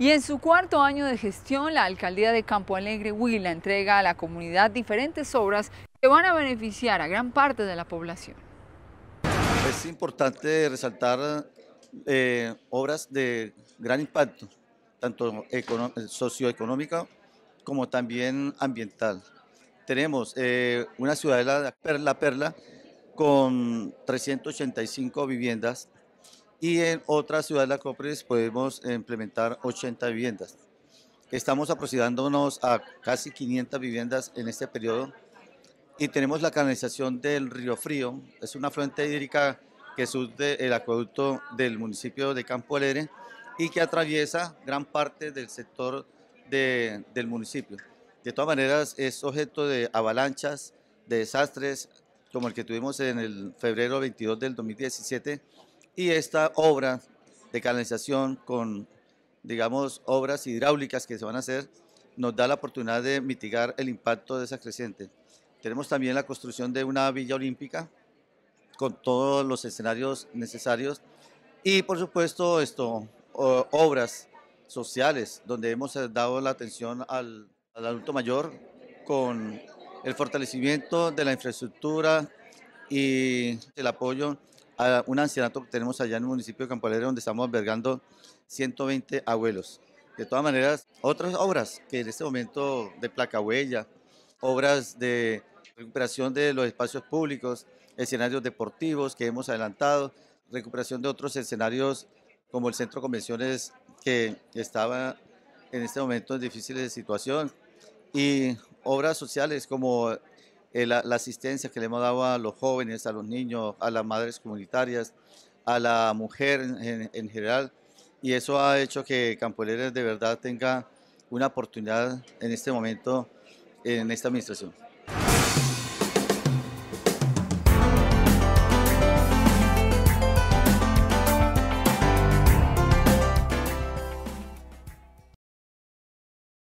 Y en su cuarto año de gestión, la alcaldía de Campo Alegre, Huila, entrega a la comunidad diferentes obras que van a beneficiar a gran parte de la población. Es importante resaltar eh, obras de gran impacto, tanto socioeconómico como también ambiental. Tenemos eh, una ciudadela Perla Perla con 385 viviendas y en otra ciudad de la Cópolis podemos implementar 80 viviendas. Estamos aproximándonos a casi 500 viviendas en este periodo y tenemos la canalización del Río Frío, es una fuente hídrica que surge el acueducto del municipio de Campo Alegre y que atraviesa gran parte del sector del municipio. De todas maneras, es objeto de avalanchas, de desastres, como el que tuvimos en el febrero 22 del 2017, y esta obra de canalización con, digamos, obras hidráulicas que se van a hacer, nos da la oportunidad de mitigar el impacto de esa creciente. Tenemos también la construcción de una villa olímpica con todos los escenarios necesarios y, por supuesto, esto, obras sociales, donde hemos dado la atención al, al adulto mayor con el fortalecimiento de la infraestructura y el apoyo a un ancianato que tenemos allá en el municipio de Campo Alegre, donde estamos albergando 120 abuelos. De todas maneras, otras obras que en este momento de placa huella, obras de recuperación de los espacios públicos, escenarios deportivos que hemos adelantado, recuperación de otros escenarios como el Centro de Convenciones que estaba en este momento en difícil situación y obras sociales como eh, la, asistencia que le hemos dado a los jóvenes, a los niños, a las madres comunitarias, a la mujer en, general y eso ha hecho que Campo de verdad tenga una oportunidad en este momento en esta administración.